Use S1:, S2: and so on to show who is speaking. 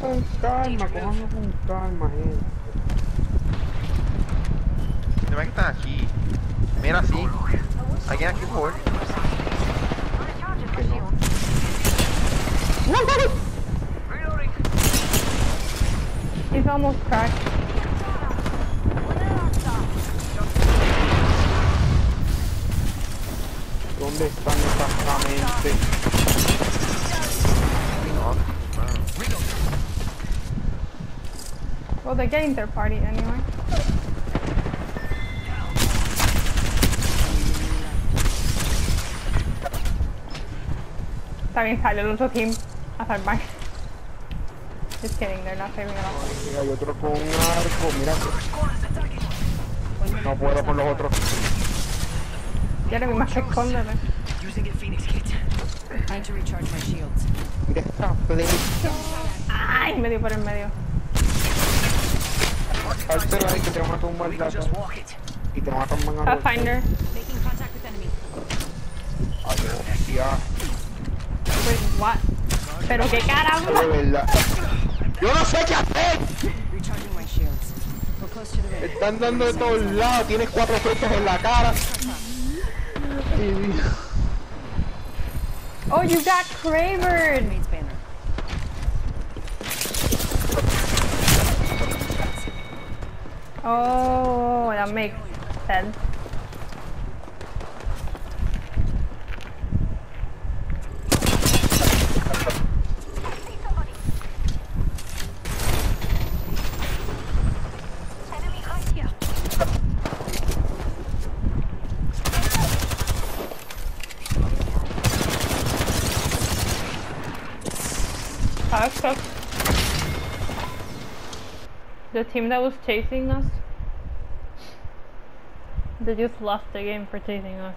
S1: com calma, corramos com calma
S2: aí. Você que tá aqui. Mira assim. Alguém aqui por.
S3: Eles vão
S1: mostrar. Onde está
S2: meu apartamento?
S3: Well, they're getting their party anyway. También sale el otro team a salvar. Just kidding, they're not saving at all.
S1: Ay, Hay otro con un arco, mira. No puedo con los otros.
S3: Jeremy, más escóndete.
S4: Using a Phoenix kit.
S5: I need to recharge my shields.
S1: Mira esta flecha.
S3: Ay, me dio por el medio.
S1: Pártelo ahí que te van a tumbar
S4: We
S1: la
S4: can just walk it.
S1: y te matan van a
S3: Pathfinder.
S1: Ay, hostia.
S3: Wait, what? Pero qué
S1: verdad. Yo no sé qué hacer. Están dando de todos lados. Tienes cuatro flechas en la cara.
S3: Oh, you got Cravered. Oh, that makes sense. Sucks. The team that was chasing us, they just lost the game for chasing us.